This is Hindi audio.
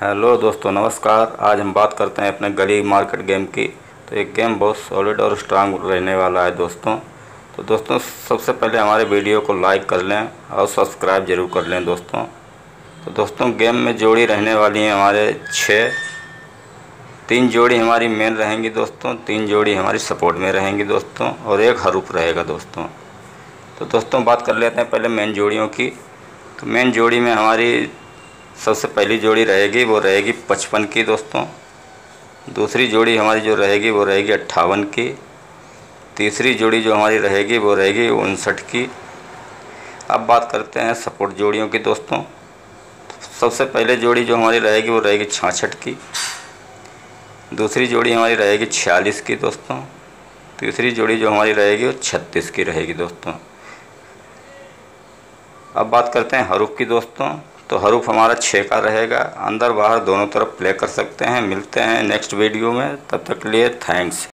हेलो दोस्तों, नमस्कार। आज हम बात करते हैं अपने गली मार्केट गेम की। तो ये गेम बहुत सॉलिड और स्ट्रांग रहने वाला है दोस्तों। तो दोस्तों, सबसे पहले हमारे वीडियो को लाइक कर लें और सब्सक्राइब ज़रूर कर लें दोस्तों। तो दोस्तों, गेम में जोड़ी रहने वाली हैं हमारे छः तीन जोड़ी हमारी मेन रहेंगी दोस्तों, तीन जोड़ी हमारी सपोर्ट में रहेंगी दोस्तों और एक हरूफ रहेगा दोस्तों। तो दोस्तों, बात कर लेते हैं पहले मेन जोड़ियों की। तो मेन जोड़ी में हमारी सबसे पहली जोड़ी रहेगी, वो रहेगी पचपन की दोस्तों। दूसरी जोड़ी हमारी जो रहेगी, वो रहेगी अट्ठावन की। तीसरी जोड़ी जो हमारी रहेगी, वो रहेगी उनसठ की। अब बात करते हैं सपोर्ट जोड़ियों की दोस्तों। सबसे पहले जोड़ी जो हमारी रहेगी, वो रहेगी छाछठ की। दूसरी जोड़ी हमारी रहेगी छियालीस की दोस्तों। तीसरी जोड़ी जो हमारी रहेगी, वो छत्तीस की रहेगी दोस्तों। अब बात करते हैं हरूफ की दोस्तों। तो हरूफ हमारा छः का रहेगा। अंदर बाहर दोनों तरफ़ प्ले कर सकते हैं, मिलते हैं नेक्स्ट वीडियो में। तब तक के लिए थैंक्स